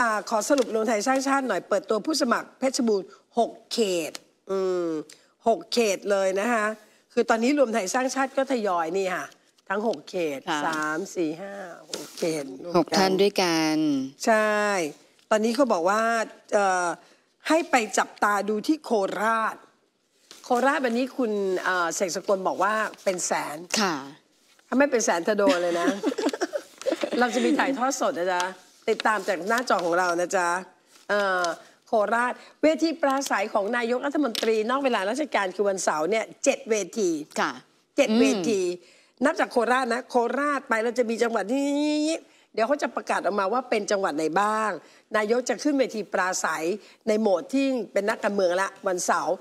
อาขอสรุปรวมไทยสร้างชาติหน่อยเปิดตัวผู้สมัครเพชรบูรณ์6เขต อืมหกเขตเลยนะคะคือตอนนี้รวมไทยสร้างชาติก็ทยอยนี่ค่ะ ทั้ง6เขตค่ะสามสี่ห้าหกเขตรวมหกกัท่านด้วยกัน ใช่ ตอนนี้เขาบอกว่าเอ่อให้ไปจับตาดูที่โคราช โคราชวันนี้คุณเอ่อเสกสกลบอกว่าเป็นแสนค่ะ ถ้าไม่เป็นแสนเธอโดนเลยนะ เราจะมีถ่ายทอดสดนะจ๊ะ ติดตามจากหน้าจอของเรานะจ๊ะเอ่อโคราช เวทีปราศัยของนายกรัฐมนตรี นอกเวลาราชการคือวันเสาร์เนี่ยเจ็ดเวทีค่ะเจ็ดอืมเวที นับจากโคราชนะ โคราชไปเราจะมีจังหวัดนี้เดี๋ยวเขาจะประกาศออกมาว่าเป็นจังหวัดไหนบ้าง นายกจะขึ้นเวทีปราศัยในโหมดที่เป็นนักการเมืองละวันเสาร์